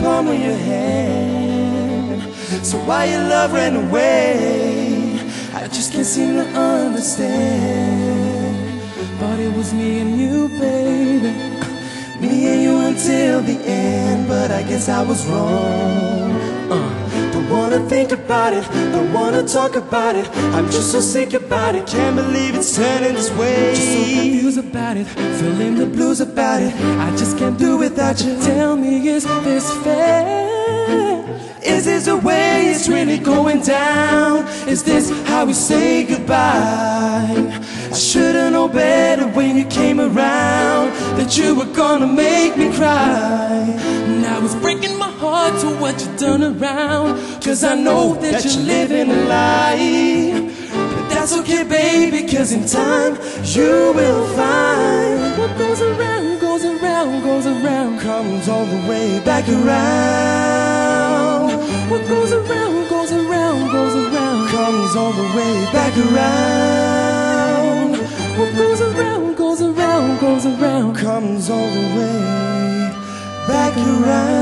palm of your hand. So why your love ran away? I just can't seem to understand. But it was me and you, baby. Me and you until the end. But I guess I was wrong. Wanna think about it, don't wanna talk about it. I'm just so sick about it, can't believe it's turning this way. Just so confused about it, feeling the blues about it. I just can't do without you. Tell me, is this fair? Is this the way it's really going down? Is this how we say goodbye? I should've known better when you came around That you were gonna make me cry Now to what you've done around. Cause I know that, you're living a lie. But that's okay baby cause in time you will find. What goes around, goes around, goes around Comes all the way back around. What goes around, goes around, goes around Comes all the way back around. What goes around, goes around, goes around Comes all the way back around